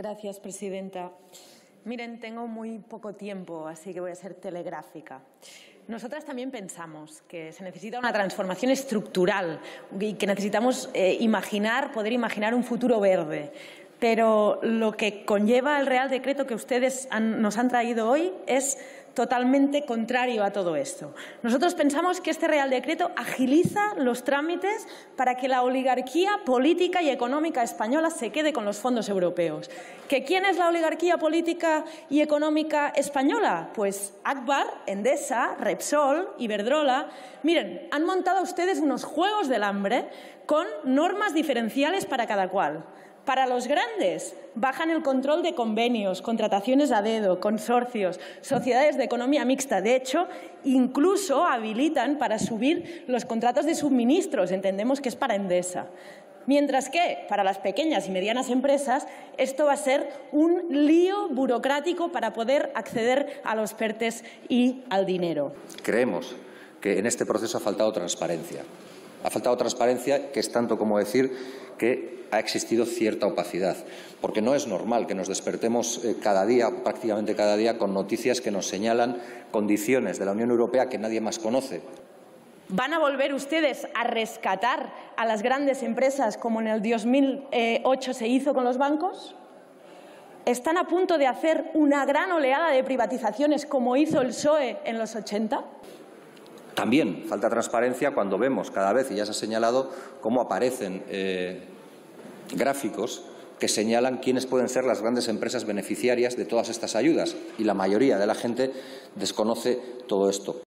Gracias, presidenta. Miren, tengo muy poco tiempo, así que voy a ser telegráfica. Nosotras también pensamos que se necesita una transformación estructural y que necesitamos eh, imaginar, poder imaginar un futuro verde. Pero lo que conlleva el Real Decreto que ustedes nos han traído hoy es totalmente contrario a todo esto. Nosotros pensamos que este Real Decreto agiliza los trámites para que la oligarquía política y económica española se quede con los fondos europeos. ¿Que ¿Quién es la oligarquía política y económica española? Pues Akbar, Endesa, Repsol, Iberdrola. Miren, han montado ustedes unos juegos del hambre con normas diferenciales para cada cual. Para los grandes, bajan el control de convenios, contrataciones a dedo, consorcios, sociedades de economía mixta. De hecho, incluso habilitan para subir los contratos de suministros. Entendemos que es para Endesa. Mientras que para las pequeñas y medianas empresas esto va a ser un lío burocrático para poder acceder a los PERTES y al dinero. Creemos que en este proceso ha faltado transparencia. Ha faltado transparencia, que es tanto como decir que ha existido cierta opacidad, porque no es normal que nos despertemos eh, cada día, prácticamente cada día, con noticias que nos señalan condiciones de la Unión Europea que nadie más conoce. ¿Van a volver ustedes a rescatar a las grandes empresas como en el 2008 se hizo con los bancos? ¿Están a punto de hacer una gran oleada de privatizaciones como hizo el PSOE en los 80? También falta transparencia cuando vemos cada vez, y ya se ha señalado, cómo aparecen eh, gráficos que señalan quiénes pueden ser las grandes empresas beneficiarias de todas estas ayudas. Y la mayoría de la gente desconoce todo esto.